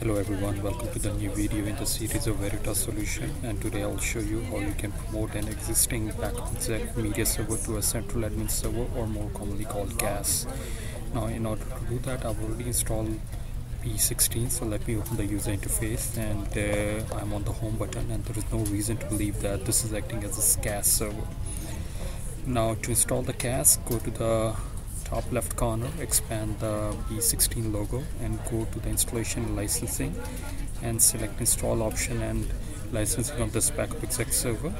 Hello everyone, welcome to the new video in the series of Veritas Solution and today I'll show you how you can promote an existing backup exec media server to a central admin server or more commonly called CAS. Now in order to do that I've already installed BE16 so let me open the user interface and uh, I'm on the home button and there is no reason to believe that this is acting as a CAS server. Now to install the CAS go to the top left corner expand the BE16 logo and go to the installation licensing and select install option and licensing of this backup exec server.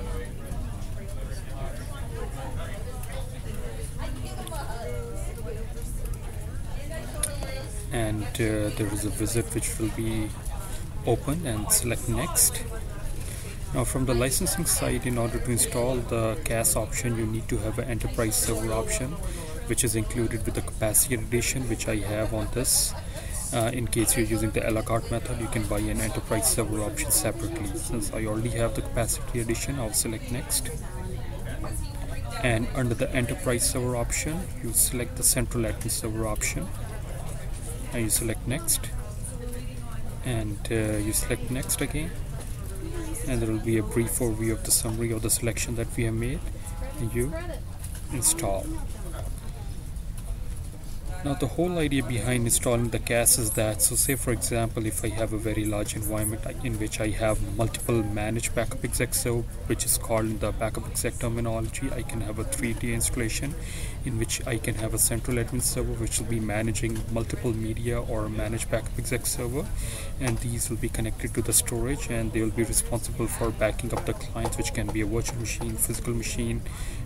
And uh, there is a wizard which will be open and select next. Now from the licensing side in order to install the CAS option you need to have an enterprise server option which is included with the capacity edition which I have on this. Uh, in case you're using the a la carte method you can buy an enterprise server option separately. Since I already have the capacity edition I'll select next. And under the enterprise server option you select the central admin server option. And you select next. And uh, you select next again. And there will be a brief overview of the summary of the selection that we have made. And you install now the whole idea behind installing the CAS is that, so say for example if I have a very large environment in which I have multiple managed backup exec so which is called the backup exec terminology, I can have a 3D installation in which I can have a central admin server which will be managing multiple media or managed backup exec server and these will be connected to the storage and they will be responsible for backing up the clients which can be a virtual machine, physical machine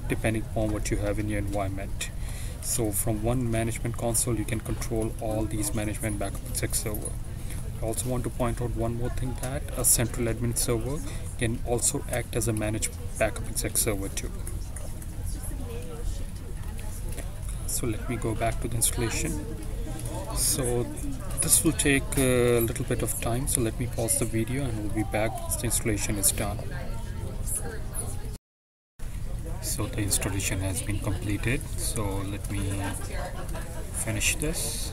depending upon what you have in your environment so from one management console you can control all these management backup exec server. I also want to point out one more thing that a central admin server can also act as a managed backup exec server too. So let me go back to the installation. So this will take a little bit of time so let me pause the video and we'll be back once the installation is done so the installation has been completed. So let me finish this